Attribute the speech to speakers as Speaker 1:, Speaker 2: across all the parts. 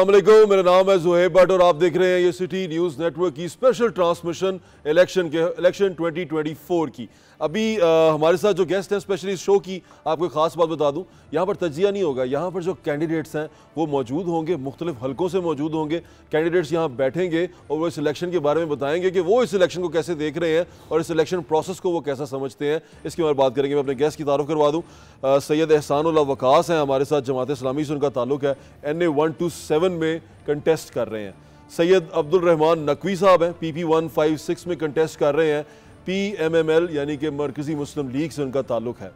Speaker 1: वालेकुम, मेरा नाम है जुहेब भट्ट और आप देख रहे हैं ये सिटी न्यूज़ नेटवर्क की स्पेशल ट्रांसमिशन इलेक्शन के इलेक्शन 2024 की। अभी आ, हमारे साथ जो गेस्ट हैं स्पेशली इस शो की आपको खास बात बता दूँ यहाँ पर तजिया नहीं होगा यहाँ पर जो कैंडिडेट्स हैं वो मौजूद होंगे मुख्तलिफ़ हलकों से मौजूद होंगे कैंडिडेट्स यहाँ बैठेंगे और वो इस इलेक्शन के बारे में बताएँगे कि वो इस इलेक्शन को कैसे देख रहे हैं और इस इलेक्शन प्रोसेस को वो कैसा समझते हैं। इसके बारे में बात करेंगे मैं अपने गेस्ट की तारुफ करवा दूँ। सैयद एहसान वकास हैं हमारे साथ जमात इस्लामी से उनका ताल्लुक है N A one two seven में कंटेस्ट कर रहे हैं। सैयद अब्दुल रहमान नकवी साहब हैं P P one five six में कंटेस्ट कर रहे हैं। पी एम एम एल यानी कि मरकज़ी मुस्लिम लीग से उनका ताल्लुक है।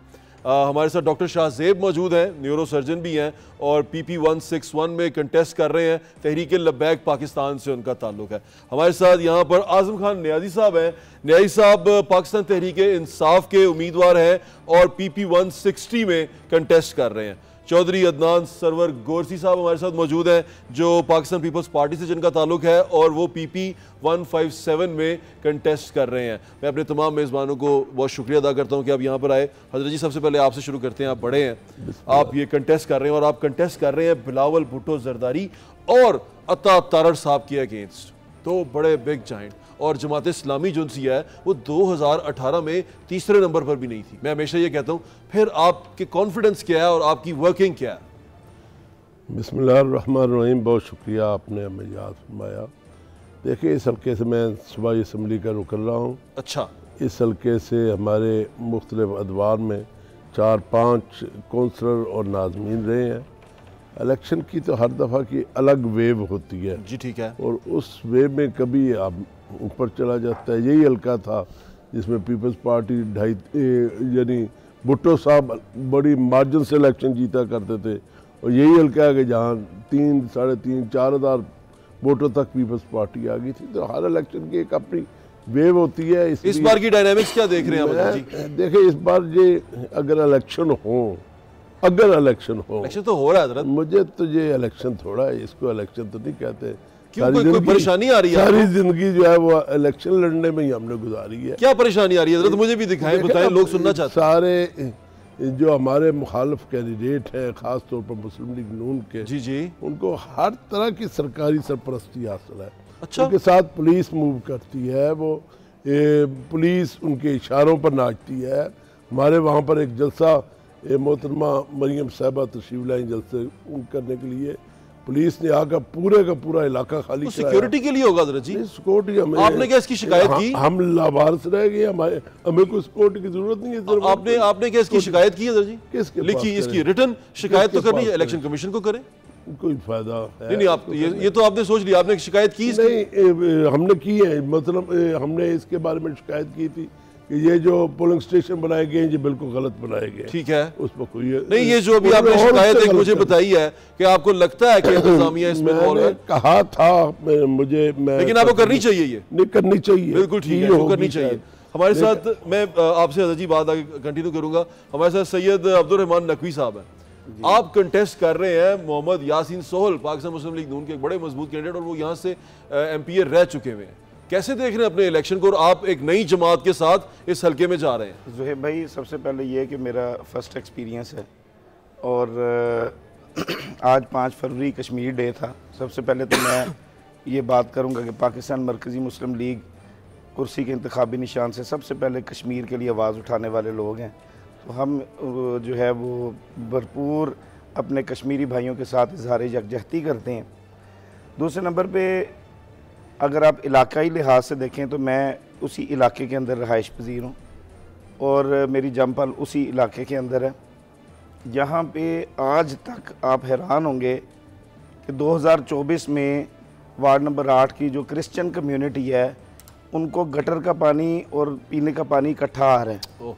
Speaker 1: आ, हमारे साथ डॉक्टर शाहजेब मौजूद हैं न्यूरो सर्जन भी हैं और P P one six one में कंटेस्ट कर रहे हैं तहरीक लब्बैक पाकिस्तान से उनका ताल्लुक है। हमारे साथ यहाँ पर आज़म खान न्याजी साहब हैं। न्याजी साहब पाकिस्तान तहरीक इंसाफ के उम्मीदवार हैं और पी पी वन सिक्सटी में कंटेस्ट कर रहे हैं। चौधरी अदनान सरवर गोरसी साहब हमारे साथ मौजूद हैं जो पाकिस्तान पीपल्स पार्टी से जिनका ताल्लुक है और वो पीपी 157 में कंटेस्ट कर रहे हैं। मैं अपने तमाम मेज़बानों को बहुत शुक्रिया अदा करता हूँ कि आप यहाँ पर आए। हज़रत जी सबसे पहले आपसे शुरू करते हैं आप बड़े हैं। आप ये कंटेस्ट कर रहे हैं और आप कंटेस्ट कर रहे हैं बिलावल भुट्टो जरदारी और अता तारड़ साहब के अगेंस्ट दो बड़े बिग जॉइंट और जमात इस्लामी जो सी है वो 2018 में तीसरे नंबर पर भी नहीं थी। मैं हमेशा ये कहता हूँ फिर आपके कॉन्फिडेंस क्या है और आपकी वर्किंग क्या है?
Speaker 2: बिसमीम बहुत शुक्रिया आपने हमें याद फरमाया। देखिए इस हल्के से मैं सुबह इसम्बली का रुक रहा हूँ।
Speaker 1: अच्छा।
Speaker 2: इस हल्के से हमारे मुख्तलिफ़ अदवार में चार पाँच कौंसलर और नाजमीन रहे हैं। इलेक्शन की तो हर दफ़ा की अलग वेव होती है।
Speaker 1: जी ठीक है।
Speaker 2: और उस वेव में कभी आप ऊपर चला जाता है यही हल्का था जिसमें पीपल्स पार्टी ढाई यानी भुट्टो साहब बड़ी मार्जिन से इलेक्शन जीता करते थे और यही हल्का है कि जहाँ तीन साढ़े तीन चार हज़ार वोटों तक पीपल्स पार्टी आ गई थी। तो हर इलेक्शन की एक अपनी वेव होती है
Speaker 1: इस, इस बार की डायनामिक्स क्या देख रहे हैं आप
Speaker 2: देखिए इस बार ये अगर इलेक्शन हो अगर इलेक्शन हो
Speaker 1: इलेक्शन तो हो रहा है
Speaker 2: मुझे तो ये इलेक्शन थोड़ा है इसको इलेक्शन तो नहीं कहते।
Speaker 1: क्यों? कोई, कोई परेशानी आ रही
Speaker 2: है सारी ज़िंदगी जो है वो इलेक्शन लड़ने में ही हमने गुजारी है।
Speaker 1: क्या परेशानी आ रही है? तो मुझे भी दिखाएँ बताएँ लोग सुनना चाहते
Speaker 2: सारे जो हमारे मुखालफ कैंडिडेट हैं ख़ास तौर पर मुस्लिम लीग नून के
Speaker 1: जी जी।
Speaker 2: उनको हर तरह की सरकारी सरपरस्ती हासिल है। अच्छा। उनके साथ पुलिस मूव करती है वो ए, पुलिस उनके इशारों पर नाचती है। हमारे वहाँ पर एक जलसा मोहतरमा मरियम साहबा तशीफ लाई जलसे करने के लिए पुलिस ने आकर पूरे का पूरा इलाका खाली
Speaker 1: तो सिक्योरिटी के लिए होगा जी
Speaker 2: सिक्योरिटी हमें
Speaker 1: आपने क्या इसकी शिकायत की?
Speaker 2: हम लाभार्थ रह गए हमारे हमें कोई सिक्योरिटी की ज़रूरत नहीं है
Speaker 1: आपने आपने क्या इसकी शिकायत की है जी किसके लिखी इसकी रिटर्न शिकायत तो करनी है इलेक्शन कमीशन को करें।
Speaker 2: कोई फ़ायदा
Speaker 1: नहीं नहीं आप ये, ये तो आपने सोच लिया आपने शिकायत की
Speaker 2: नहीं हमने की है मतलब हमने इसके बारे में शिकायत की थी। कि ये जो पोलिंग स्टेशन बनाए गए हैं ये बिल्कुल गलत बनाए गए
Speaker 1: ठीक है।
Speaker 2: उस पर कोई
Speaker 1: नहीं ये जो अभी आपने शिकायत एक मुझे बताई है कि आपको लगता है कि इंतजामिया इसमें
Speaker 2: मैंने कहा था मुझे मैं
Speaker 1: लेकिन आपको करनी चाहिए ये?
Speaker 2: नहीं करनी चाहिए।
Speaker 1: बिल्कुल ठीक है करनी चाहिए। हमारे साथ मैं आपसे अजी बात आगे कंटिन्यू करूँगा। हमारे साथ सैयद अब्दुल रहमान नकवी साहब हैं। आप कंटेस्ट कर रहे हैं मोहम्मद यासीन सोहल पाकिस्तान मुस्लिम लीग नून के एक बड़े मज़बूत कैंडिडेट और वो यहाँ से एम रह चुके हुए हैं। कैसे देख रहे हैं अपने इलेक्शन को और आप एक नई जमात के साथ इस हल्के में जा रहे हैं?
Speaker 3: जुहेब भाई, सबसे पहले ये कि मेरा फ़र्स्ट एक्सपीरियंस है और आज पाँच फरवरी कश्मीर डे था। सबसे पहले तो मैं ये बात करूँगा कि पाकिस्तान मरकज़ी मुस्लिम लीग कुर्सी के इंतबी निशान से सबसे पहले कश्मीर के लिए आवाज़ उठाने वाले लोग हैं। तो हम जो है वो भरपूर अपने कश्मीरी भाइयों के साथ इजहार यकजहती करते हैं। दूसरे नंबर पे अगर आप इलाकाई लिहाज से देखें तो मैं उसी इलाके के अंदर रहाइश पजीर हूँ और मेरी जमपल उसी इलाके के अंदर है। जहाँ पे आज तक आप हैरान होंगे कि 2024 में वार्ड नंबर आठ की जो क्रिश्चियन कम्युनिटी है उनको गटर का पानी और पीने का पानी इकट्ठा आ रहा है।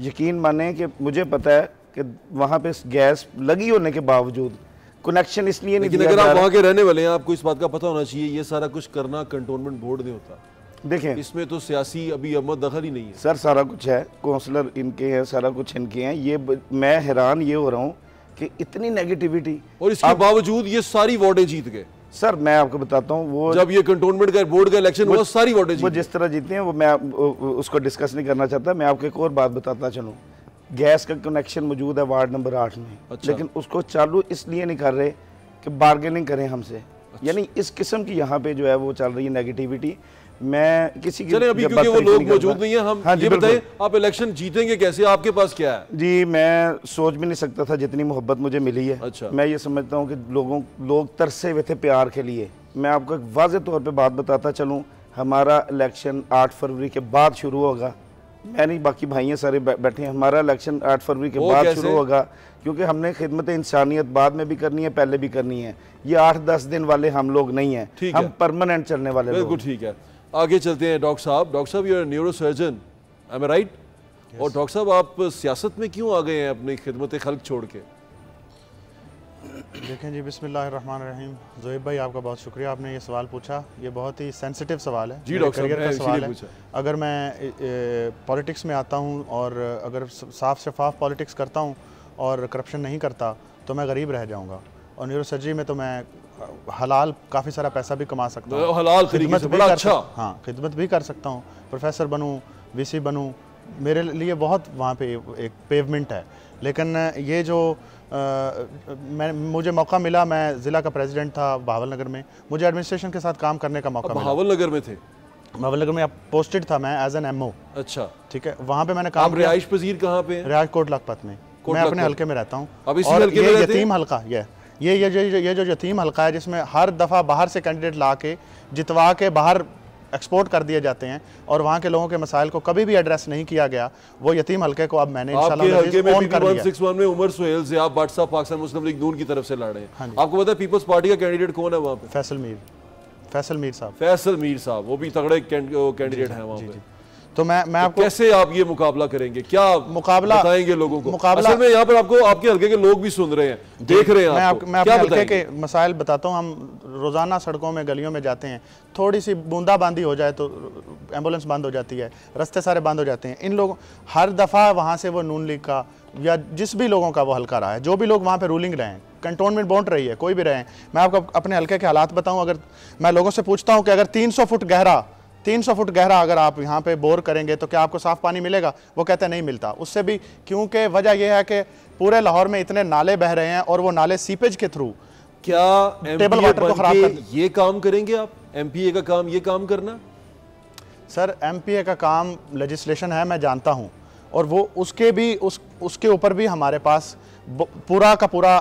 Speaker 3: यकीन माने कि मुझे पता है कि वहाँ पे गैस लगी होने के बावजूद कनेक्शन इसलिए नहीं
Speaker 1: अगर आप वहाँ के रहने वाले हैं आपको इस बात का पता होना चाहिए ये सारा कुछ करना कंटोनमेंट बोर्ड नहीं होता।
Speaker 3: देखें।
Speaker 1: इसमें तो सियासी अभी अहमद दखल ही नहीं है।
Speaker 3: सर सारा कुछ है काउंसलर इनके हैं सारा कुछ इनके हैं। ये मैं हैरान ये हो रहा हूँ कि इतनी नेगेटिविटी
Speaker 1: और इसके बावजूद ये सारी वार्डें जीत गए।
Speaker 3: सर मैं आपको बताता हूँ वो
Speaker 1: जब ये कंटोनमेंट का बोर्ड का इलेक्शन हुआ सारी वार्डें
Speaker 3: वो जिस तरह जीते हैं वो मैं उसको डिस्कस नहीं करना चाहता मैं आपको एक और बात बताता चलूँ। गैस का कनेक्शन मौजूद है वार्ड नंबर आठ में। अच्छा। लेकिन उसको चालू इसलिए नहीं कर रहे कि बार्गेनिंग करें हमसे। अच्छा। यानी इस किस्म की यहाँ पे जो है वो चल रही है नेगेटिविटी मैं किसी की
Speaker 1: चले अभी क्योंकि वो लोग मौजूद नहीं है हम
Speaker 3: हाँ
Speaker 1: ये। बताइए आप इलेक्शन जीतेंगे कैसे? आपके पास क्या है?
Speaker 3: जी मैं सोच भी नहीं सकता था जितनी मोहब्बत मुझे मिली है।
Speaker 1: अच्छा।
Speaker 3: मैं ये समझता हूँ कि लोगों लोग तरसे हुए थे प्यार के लिए। मैं आपको एक वाज तौर पे बात बताता चलूँ। हमारा इलेक्शन 8 फरवरी के बाद शुरू होगा। मैं नहीं बाकी भाई हैं सारे बैठे हैं। हमारा इलेक्शन आठ फरवरी के बाद शुरू होगा क्योंकि हमने खिदमत इंसानियत बाद में भी करनी है पहले भी करनी है। ये आठ दस दिन वाले हम लोग नहीं है। हम परमानेंट चलने वाले
Speaker 1: बिल्कुल ठीक है। आगे चलते हैं doctor sahab. Doctor sahab your neuro surgeon I right और डॉक्टर साहब आप सियासत में क्यों आ गए हैं अपनी खिदमत खल्क छोड़ के?
Speaker 4: देखें जी बिस्मिल्लाहिर्रहमानिर्रहीम। जोहिब भाई आपका बहुत शुक्रिया। आपने ये सवाल पूछा। ये बहुत ही सेंसिटिव सवाल है।
Speaker 1: जी, डॉक्टर
Speaker 4: करियर का सवाल है। अगर मैं पॉलिटिक्स में आता हूँ और अगर साफ़ शफाफ पॉलिटिक्स करता हूँ और करप्शन नहीं करता तो मैं गरीब रह जाऊँगा। और न्यूरो सर्जरी में तो मैं हलाल काफ़ी सारा पैसा भी कमा सकता हूँ।
Speaker 1: हलाल
Speaker 4: खिदमत भी
Speaker 1: अच्छा।
Speaker 4: हाँ खिदमत भी कर सकता हूँ। प्रोफेसर बनूँ वीसी बनूँ मेरे लिए बहुत वहाँ पे एक पेवमेंट है। लेकिन ये जो अ, मैं मुझे मौका मिला मैं ज़िला का प्रेसिडेंट था बहावल नगर में। मुझे एडमिनिस्ट्रेशन के साथ काम करने का मौका मिला।
Speaker 1: बहावल नगर में थे?
Speaker 4: बहावल नगर में पोस्टेड था मैं एज एन एमओ
Speaker 1: अच्छा।
Speaker 4: ठीक है? वहाँ पे मैंने काम
Speaker 1: रिहाइश पजीर कहाँ पे
Speaker 4: रियाज कोट लखपत में। मैं अपने। हलके में रहता हूँ। और ये यतीम हलका ये ये ये ये ये जो यतीम हल्का है जिसमें हर दफ़ा बाहर से कैंडिडेट ला के जितवा के बाहर एक्सपोर्ट कर दिए जाते हैं और वहाँ के लोगों के मसाइल को कभी भी एड्रेस नहीं किया गया वो यतीम हल्के को अब मैंने
Speaker 1: आपके
Speaker 4: इंशाल्लाह
Speaker 1: हल्के में
Speaker 4: ऑन कर
Speaker 1: पीपी
Speaker 4: लिया
Speaker 1: 161 में उमर सुहेल से आप पाकिस्तान मुस्लिम लीग नून की तरफ़ से लड़ रहे
Speaker 4: हाँ।
Speaker 1: हैं आपको पता है पीपल्स पार्टी का कैंडिडेट कौन है वहाँ पे?
Speaker 4: फैसल मीर फैसल मीर साहब।
Speaker 1: फैसल मीर साहब वो भी तगड़े कैंडिडेट हैं वहाँ पे।
Speaker 4: तो मैं मैं
Speaker 1: तो
Speaker 4: आपको
Speaker 1: कैसे आप ये मुकाबला करेंगे? क्या
Speaker 4: मुकाबला-
Speaker 1: बताएँगे लोगों को?
Speaker 4: मुकाबला-
Speaker 1: असल में यहाँ पर आपको आपके हल्के के लोग भी सुन रहे हैं देख रहे हैं
Speaker 4: मैं
Speaker 1: आपको।
Speaker 4: आप, मैं
Speaker 1: क्या
Speaker 4: हल्के के मसाइल बताता हूँ। हम रोज़ाना सड़कों में गलियों में जाते हैं। थोड़ी सी बूंदाबांदी हो जाए तो एंबुलेंस बंद हो जाती है। रास्ते सारे बंद हो जाते हैं। इन लोगों हर दफ़ा वहाँ से वो नून लीग का या जिस भी लोगों का वो हल्का रहा है। जो भी लोग वहाँ पे रूलिंग रहे हैं कंटोनमेंट बॉन्ड रही है कोई भी रहे हैं। मैं आपको अपने हल्के के हालात बताऊँ। अगर मैं लोगों से पूछता हूँ कि अगर 300 फुट गहरा 300 फुट गहरा अगर आप यहाँ पे बोर करेंगे तो क्या आपको साफ़ पानी मिलेगा? वो कहते हैं नहीं मिलता। उससे भी क्योंकि वजह यह है कि पूरे लाहौर में इतने नाले बह रहे हैं और वो नाले सीपेज के थ्रू
Speaker 1: क्या
Speaker 4: टेबल वाटर को खराब कर-
Speaker 1: ये काम करेंगे आप? एमपीए का काम ये काम करना?
Speaker 4: सर एमपीए का काम लेजिस्लेशन है मैं जानता हूँ। और वो उसके भी उस उसके ऊपर भी हमारे पास पूरा का पूरा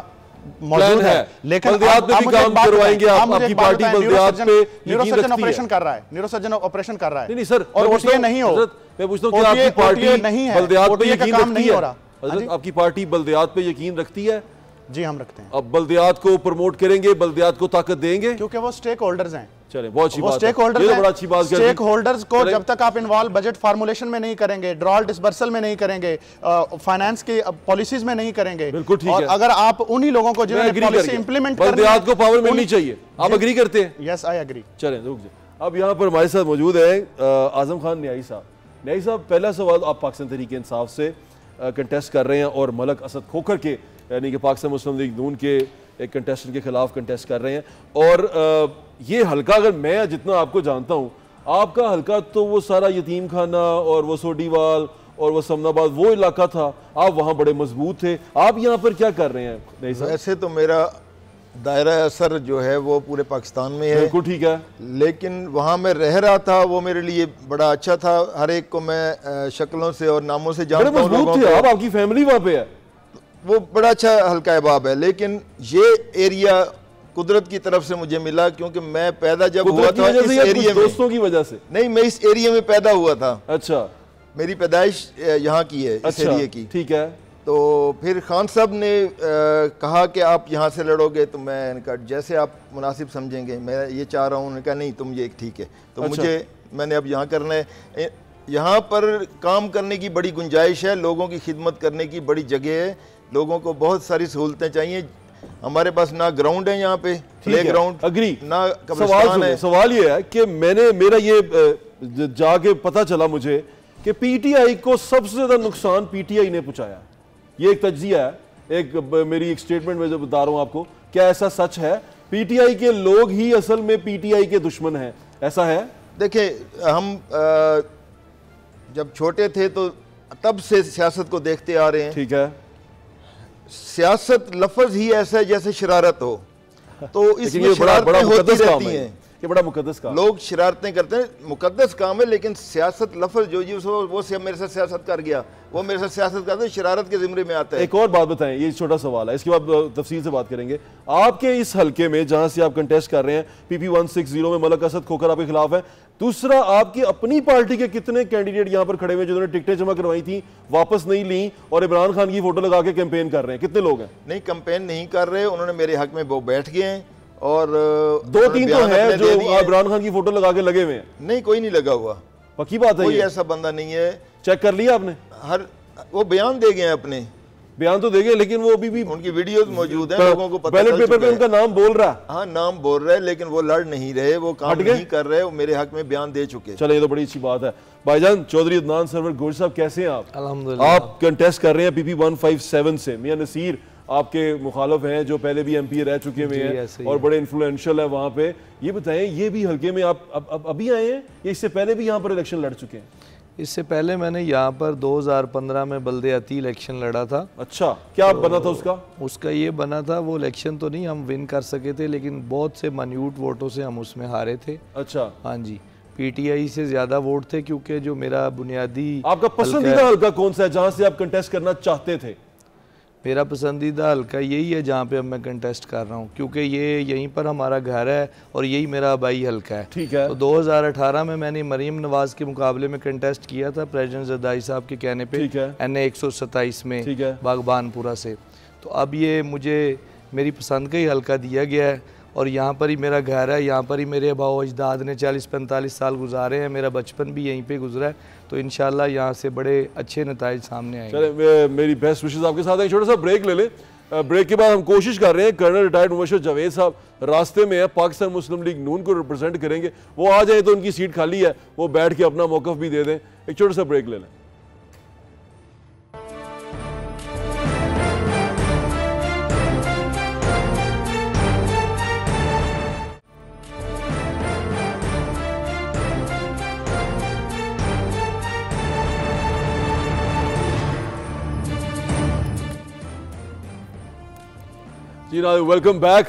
Speaker 4: मौजूद
Speaker 1: है।
Speaker 4: लेकिन
Speaker 1: आपकी पार्टी
Speaker 4: न्यूरोसर्जन-। ऑपरेशन कर रहा है। न्यूरोसर्जन ऑपरेशन कर रहा है।
Speaker 1: नहीं नहीं सर
Speaker 4: और ओटीए नहीं हो।
Speaker 1: मैं पूछता हूँ आपकी पार्टी
Speaker 4: नहीं है।
Speaker 1: बल्दियात पे यकीन रखती है?
Speaker 4: हो?
Speaker 1: आपकी पार्टी बल्दियात पे यकीन रखती है?
Speaker 4: जी हम रखते हैं।
Speaker 1: अब बल्दियात को प्रमोट करेंगे बल्दियात को ताकत देंगे।
Speaker 4: क्योंकि वो स्टेक होल्डर्स हैं।
Speaker 1: चले बहुत अच्छी बात
Speaker 4: स्टेक
Speaker 1: है।
Speaker 4: होल्डर्स
Speaker 1: ये तो। बड़ा अच्छी बात
Speaker 4: स्टेक होल्डर्स को जब तक आप इन्वॉल्व बजट फार्मूलेशन में नहीं करेंगे ड्रॉल डिसबर्सल में नहीं करेंगे फाइनेंस की पॉलिसीज़ में नहीं करेंगे
Speaker 1: बिल्कुल ठीक है।
Speaker 4: अगर आप उन्हीं लोगों को
Speaker 1: मैं
Speaker 4: जिन्होंने पॉलिसी इंप्लीमेंट
Speaker 1: को पावर मिलनी चाहिए। आप अग्री करते हैं?
Speaker 4: यस आई एग्री
Speaker 1: चलें रुक जाए अब यहाँ पर हमारे साथ मौजूद है आज़म खान न्याई साहब। न्याई साहब पहला सवाल आप पाकिस्तान तरीके इंसाफ से कंटेस्ट कर रहे हैं और मलक असद खोखर के यानी कि पाकिस्तान मुस्लिम लीग नून के एक कंटेस्टेंट के खिलाफ कंटेस्ट कर रहे हैं। और अ, ये हल्का अगर मैं जितना आपको जानता हूँ आपका हल्का तो वो सारा यतीम खाना और वो सोडीवाल और वो समनाबाद वो इलाका था। आप वहाँ बड़े मज़बूत थे। आप यहाँ पर क्या कर रहे हैं? साहब
Speaker 5: वैसे तो मेरा दायरा असर जो है वो पूरे पाकिस्तान में है।
Speaker 1: बिल्कुल ठीक है।
Speaker 5: लेकिन वहाँ मैं रह रहा था वो मेरे लिए बड़ा अच्छा था। हर एक को मैं शक्लों से और नामों से जानता हूँ
Speaker 1: मज़बूत थे आप आपकी फैमिली वहाँ पे है।
Speaker 5: वो बड़ा अच्छा हल्का अहबाब है लेकिन ये एरिया कुदरत की तरफ़ से मुझे मिला क्योंकि मैं पैदा जब हुआ था इस एरिया में।
Speaker 1: दोस्तों की वजह से?
Speaker 5: नहीं मैं इस एरिया में पैदा हुआ था।
Speaker 1: अच्छा।
Speaker 5: मेरी पैदाइश यहाँ की है
Speaker 1: अच्छा, इस
Speaker 5: एरिया की।
Speaker 1: ठीक है।
Speaker 5: तो फिर खान साहब ने अ, कहा कि आप यहाँ से लड़ोगे तो मैं इनका जैसे आप मुनासिब समझेंगे मैं ये चाह रहा हूँ उन्होंने कहा नहीं तुम ये ठीक है। तो
Speaker 1: अच्छा।
Speaker 5: मुझे मैंने अब यहाँ करना है। यहाँ पर काम करने की बड़ी गुंजाइश है लोगों की खिदमत करने की बड़ी जगह है। लोगों को बहुत सारी सहूलतें चाहिए। हमारे पास ना ग्राउंड है यहाँ पे प्ले ग्राउंड
Speaker 1: अग्री
Speaker 5: ना
Speaker 1: सवाल
Speaker 5: है।
Speaker 1: सवाल ये है कि मैंने मेरा ये जाके पता चला मुझे कि पीटीआई को सबसे ज़्यादा नुकसान पीटीआई ने पहुँचाया। ये एक तजिया है एक मेरी एक स्टेटमेंट में जो बता रहा हूँ आपको क्या ऐसा सच है? पीटीआई के लोग ही असल में पीटीआई के दुश्मन हैं। ऐसा है?
Speaker 5: देखिए हम अ, जब छोटे थे तो तब से सियासत को देखते आ रहे हैं।
Speaker 1: ठीक है।
Speaker 5: सियासत लफज ही ऐसा है जैसे शरारत हो। तो इसमें
Speaker 1: शरारत बड़ा बड़ा
Speaker 5: होती रहती
Speaker 1: हैं। ये बड़ा मुकदस काम।
Speaker 5: लोग शरारतें करते हैं मुकदस काम है लेकिन सियासत लफज जो जी वो से मेरे साथ सियासत कर गया वो मेरे साथ सियासत करते शरारत के जिम्मे में आता है।
Speaker 1: एक और बात बताएँ ये छोटा सवाल है इसके बाद तफसील से बात करेंगे। आपके इस हल्के में जहाँ से आप कंटेस्ट कर रहे हैं पीपी वन सिक्स ज़ीरो में मलक असद खोकर आपके खिलाफ है दूसरा आपकी अपनी पार्टी के कितने कैंडिडेट यहाँ पर खड़े हुए जिन्होंने टिकटें जमा करवाई थी वापस नहीं ली और इमरान खान की फ़ोटो लगा के कैंपेन कर रहे हैं? कितने लोग हैं?
Speaker 5: नहीं कंपेन नहीं कर रहे उन्होंने मेरे हक में वो बैठ गए हैं। और
Speaker 1: दो तीन तो है जो। इमरान खान की फ़ोटो लगा के लगे हुए हैं।
Speaker 5: नहीं कोई नहीं लगा हुआ।
Speaker 1: पक्की बात है
Speaker 5: कोई ऐसा बंदा नहीं है।
Speaker 1: चेक कर लिया आपने?
Speaker 5: हर वो बयान दे गए हैं अपने।
Speaker 1: बयान तो देंगे लेकिन वो अभी भी
Speaker 5: उनकी वीडियोस मौजूद हैं लोगों को पता
Speaker 1: बैलेट पेपर पे। उनका नाम बोल रहा है।
Speaker 5: हाँ नाम बोल रहे हैं लेकिन वो लड़ नहीं रहे वो काम नहीं कर रहे वो मेरे हक में बयान दे चुके
Speaker 1: चले ये तो बड़ी अच्छी बात है। भाईजान चौधरी अदनान सरवर गोश साहब कैसे हैं आप?
Speaker 6: अल्हम्दुलिल्लाह।
Speaker 1: आप कंटेस्ट कर रहे हैं पीपी वन फाइव सेवन से। मियाँ नसीर आपके मुखालफ हैं जो पहले भी एमपी रह चुके हुए हैं और बड़े इन्फ्लुएंशियल है वहाँ पे। ये बताएँ ये भी हल्के में आप अब, अब अभी आए हैं या इससे पहले भी यहाँ पर इलेक्शन लड़ चुके हैं?
Speaker 6: इससे पहले मैंने यहाँ पर 2015 में बल्दियाती इलेक्शन लड़ा था।
Speaker 1: अच्छा क्या तो बना था उसका?
Speaker 6: उसका ये बना था वो इलेक्शन तो नहीं हम विन कर सके थे लेकिन बहुत से मनूट वोटों से हम उसमें हारे थे।
Speaker 1: अच्छा।
Speaker 6: हाँ जी पीटीआई से ज़्यादा वोट थे क्योंकि जो मेरा बुनियादी
Speaker 1: आपका पसंदीदा हल्का कौन सा है जहाँ से आप कंटेस्ट करना चाहते थे?
Speaker 6: मेरा पसंदीदा हल्का यही है जहाँ पे अब मैं कंटेस्ट कर रहा हूँ क्योंकि ये यहीं पर हमारा घर है और यही मेरा आबाई हल्का है।
Speaker 1: ठीक है।
Speaker 6: तो 2018 में मैंने मरीम नवाज़ के मुकाबले में कंटेस्ट किया था प्रेजेंट जदाई साहब के कहने पे। एन ए
Speaker 1: एक में
Speaker 6: बागबानपुरा से। तो अब ये मुझे मेरी पसंद का ही हल्का दिया गया है। और यहाँ पर ही मेरा घर है, यहाँ पर ही मेरे अबाव अजदाद ने 40-45 साल गुजारे हैं, मेरा बचपन भी यहीं पे गुजरा है तो इन यहाँ से बड़े अच्छे नतज सामने आए
Speaker 1: चले मेरी बेस्ट विशेष आपके साथ है। छोटा सा ब्रेक ले लें। ब्रेक के बाद हम कोशिश कर रहे हैं, कर्नल रिटायर्ड मुबशर जावेद साहब रास्ते में है, पाकिस्तान मुस्लिम लीग नून को रिप्रेजेंट करेंगे। वो आ जाए तो उनकी सीट खाली है, वो बैठ के अपना मौकफ भी दे दें। एक छोटा सा ब्रेक ले लें। जी ना वेलकम बैक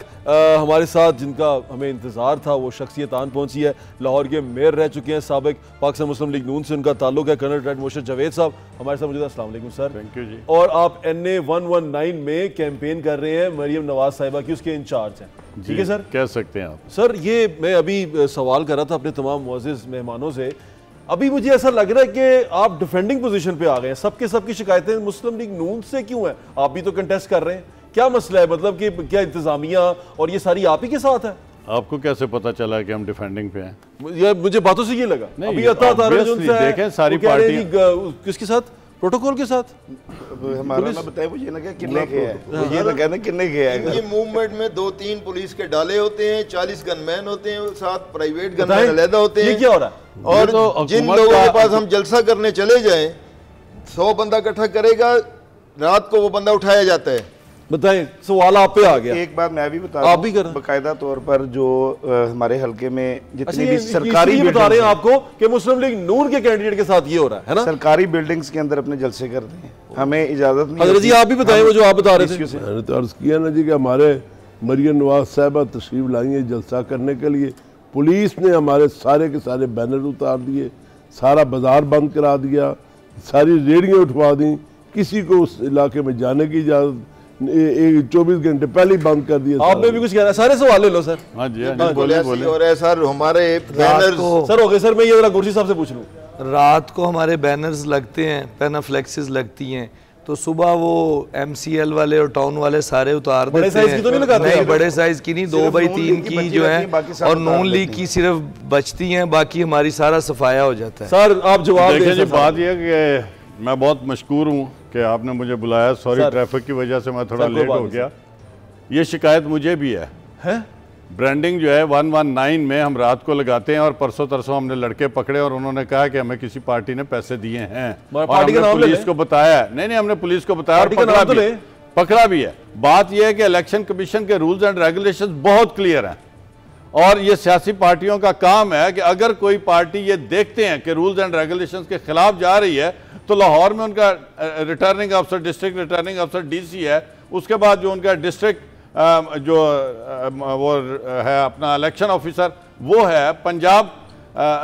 Speaker 1: हमारे साथ जिनका हमें इंतज़ार था वो शख्सियत आन पहुँची है। लाहौर के मेयर रह चुके हैं सबक पाकिस्तान मुस्लिम लीग नून से उनका ताल्लुक है। कर्नल रिटायर्ड मोशर जावेद साहब हमारे साथ मौजूद अस्सलाम वालेकुम सर।
Speaker 7: थैंक यू जी।
Speaker 1: और आप N A one one nine में कैंपेन कर रहे हैं मरियम नवाज़ साहिबा की उसके इंचार्ज हैं। ठीक है सर?
Speaker 7: कह सकते हैं आप।
Speaker 1: सर ये मैं अभी सवाल कर रहा था अपने तमाम मुआजिज मेहमानों से। अभी मुझे ऐसा लग रहा है कि आप डिफेंडिंग पोजीशन पे आ गए हैं। सबके सबकी शिकायतें मुस्लिम लीग नून से क्यों है? आप भी तो कंटेस्ट कर रहे हैं। क्या मसला है? मतलब कि क्या इंतजामिया और ये सारी आप ही के साथ है?
Speaker 7: आपको कैसे पता चला कि हम डिफेंडिंग पे हैं?
Speaker 1: ये मुझे बातों से ये लगा।
Speaker 7: नहीं,
Speaker 1: अभी अता है,
Speaker 7: देखें, सारी
Speaker 1: ग- किसके साथ? प्रोटोकॉल के साथ।
Speaker 3: हमारा ना बताए वो ये ना क्या किन्ने के है। ये ना कहना किन्ने के है।
Speaker 5: ये मूवमेंट में दो तीन पुलिस के डाले होते हैं चालीस गनमैन होते हैं सात प्राइवेट गनमैन अलहदा होते
Speaker 1: ये
Speaker 5: हैं।
Speaker 1: क्या हो रहा है?
Speaker 5: और
Speaker 7: तो
Speaker 5: जिन लोगों
Speaker 7: के
Speaker 5: पास हम जलसा करने चले जाएँ सौ बंदा इकट्ठा करेगा रात को वो बंदा उठाया जाता है।
Speaker 1: बताएँ सवाल आप पे आ गया।
Speaker 3: एक बात मैं भी बता
Speaker 1: आप भी कर-
Speaker 3: बकायदा तौर पर जो अ, हमारे हल्के में
Speaker 1: अच्छा
Speaker 3: जितनी भी
Speaker 1: सरकारी बता रहे हैं आपको कि मुस्लिम लीग नून के कैंडिडेट के साथ ये हो रहा है ना?
Speaker 3: सरकारी बिल्डिंग्स के अंदर अपने जलसे करते हैं। हमें इजाज़त नहीं
Speaker 1: हज़रत जी आप भी बताएँ वो जो आप बता रहे थे।
Speaker 2: मैंने तो अर्ज़ किया ना जी कि हमारे मरियम नवाज़ साहबा तशरीफ़ लाई है जलसा करने के लिए। पुलिस ने हमारे सारे के सारे बैनर उतार दिए सारा बाज़ार बंद करा दिया सारी रेडियाँ उठवा दी किसी को उस इलाके में जाने की इजाज़त चौबीस घंटे पहले ही बंद कर दिया
Speaker 1: आपने भी कुछ कहना सारे सवाल ले लो सर।
Speaker 7: हाँ जी हाँ
Speaker 5: बिल्कुल
Speaker 7: बोले बोले
Speaker 5: हो सर हमारे बैनर्स
Speaker 1: सर हो गए सर मैं ये जरा गुरशी साहब से पूछ लूँ।
Speaker 6: रात को हमारे बैनर्स लगते हैं पेनाफ्लेक्सेस लगती हैं तो सुबह वो एमसीएल वाले और टाउन वाले सारे उतार
Speaker 1: बड़े
Speaker 6: देते
Speaker 1: साइज़
Speaker 6: हैं
Speaker 1: की तो नहीं लगाते
Speaker 6: नहीं बड़े साइज़ की नहीं दो बाई तीन
Speaker 3: की
Speaker 6: की जो है
Speaker 3: हैं,
Speaker 6: और नून लीग की सिर्फ़ बचती हैं बाकी हमारी सारा सफाया हो जाता है।
Speaker 1: सर आप जवाब
Speaker 7: बात यह है कि मैं बहुत मशकूर हूँ कि आपने मुझे बुलाया। सॉरी ट्रैफ़िक की वजह से मैं थोड़ा लेट हो गया। ये शिकायत मुझे भी है।
Speaker 1: हैं?
Speaker 7: ब्रांडिंग जो है 119 में हम रात को लगाते हैं और परसों तरसों हमने लड़के पकड़े और उन्होंने कहा कि हमें किसी पार्टी ने पैसे दिए हैं। और
Speaker 1: पार्टी का
Speaker 7: हमने
Speaker 1: नाम
Speaker 7: पुलिस को बताया। नहीं नहीं हमने पुलिस को बताया और पकड़ा
Speaker 1: नाम तो
Speaker 7: भी। पकड़ा भी है। बात यह है कि इलेक्शन कमीशन के रूल्स एंड रेगुलेशन बहुत क्लियर हैं। और ये सियासी पार्टियों का काम है कि अगर कोई पार्टी ये देखते हैं कि रूल्स एंड रेगुलेशन के खिलाफ जा रही है तो लाहौर में उनका रिटर्निंग अफसर डिस्ट्रिक्ट रिटर्निंग अफसर डीसी है। उसके बाद जो उनका डिस्ट्रिक्ट जो वो है अपना इलेक्शन ऑफिसर वो है पंजाब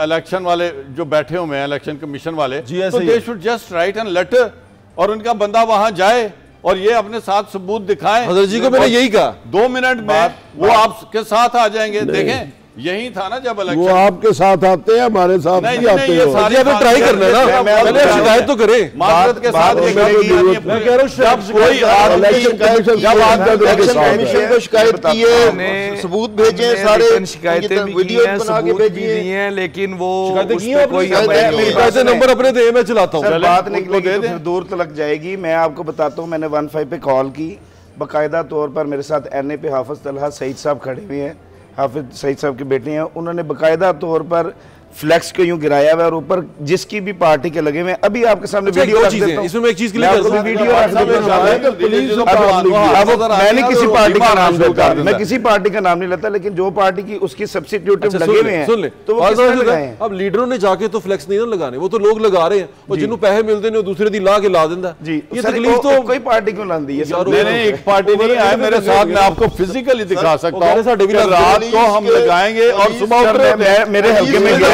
Speaker 7: इलेक्शन वाले जो बैठे हुए हैं इलेक्शन कमीशन वाले तो
Speaker 1: they
Speaker 7: should just write and letter और उनका बंदा वहाँ जाए और ये अपने साथ सबूत दिखाएँ।
Speaker 1: हज़रत जी को मैंने यही कहा।
Speaker 7: दो मिनट में वो आपके साथ आ जाएँगे देखें। यही था ना जब
Speaker 2: वो आपके साथ आते हैं हमारे साथ
Speaker 7: नहीं,
Speaker 2: नहीं
Speaker 7: नहीं,
Speaker 2: आते
Speaker 7: ये
Speaker 2: हो।
Speaker 7: सारी
Speaker 1: ट्राई करना ना। पहले शिकायत तो करें।
Speaker 7: माजरत के साथ
Speaker 3: मैं कह रही
Speaker 7: है
Speaker 3: हूँ,
Speaker 1: हूँ
Speaker 7: जब कोई
Speaker 2: इलेक्शन कमीशन जब
Speaker 5: इलेक्शन कमीशन को शिकायत की है सबूत भेजे सारे
Speaker 6: शिकायतें
Speaker 5: तरफ़
Speaker 6: भी की
Speaker 5: वीडियो बना के भेजी हैं।
Speaker 6: लेकिन वो कोई नहीं
Speaker 1: नंबर अपने दे मैं चलाता हूँ।
Speaker 3: सर बात निकलेगी तो दूर तक जाएगी। मैं आपको बताता हूँ मैंने वन फाइव पे कॉल की। बाकायदा तौर पर मेरे साथ एन ए पे हाफिज तलहा सईद साहब खड़े हुए हैं हाफिज सईद साहब की बेटी हैं। उन्होंने बाकायदा तौर पर फ्लैक्स को यूँ गिराया हुआ है और ऊपर जिसकी भी पार्टी के लगे हुए अभी आपके सामने
Speaker 1: अच्छा,
Speaker 3: वीडियो
Speaker 1: दो
Speaker 3: रख
Speaker 1: चीज़ें
Speaker 3: देता हूँ।
Speaker 1: इसमें एक चीज़ दूँ।
Speaker 3: वीडियो हूँ। मैं नहीं किसी पार्टी का नाम मैं किसी पार्टी का नाम नहीं लेता लेकिन जो पार्टी की उसकी सब्सिट्यूटिव
Speaker 1: अच्छा,
Speaker 3: लगे हुए हैं
Speaker 1: सुन ले।
Speaker 3: तो हैं?
Speaker 1: अब लीडरों ने जाके तो फ्लेक्स नहीं ना लगाने वो तो लोग लगा रहे हैं और जिन्होंने पैसे मिलते ने दूसरे दिन ला के ला देता
Speaker 3: जी।
Speaker 1: ये तकलीफ़ तो
Speaker 3: कोई पार्टी क्यों लांदी? है सर
Speaker 7: नहीं नहीं एक पार्टी नहीं आए मेरे साथ मैं आपको फिजिकली दिखा सकता हूँ। कि रात को हम लगाएँगे और सुबह हैं।
Speaker 3: मेरे हल्के में